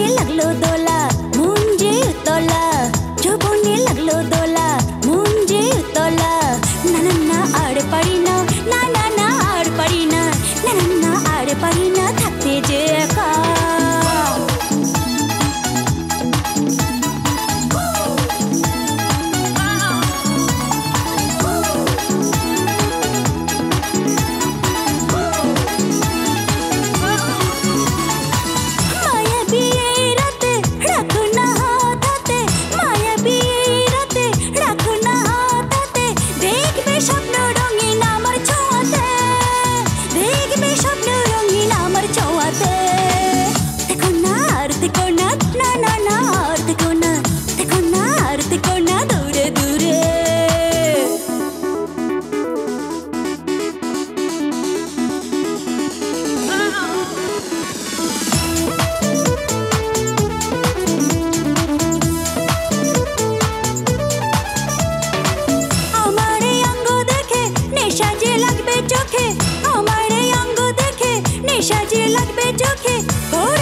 tiếng lạc lừa tôi हमेशा जी लग बे चोखे और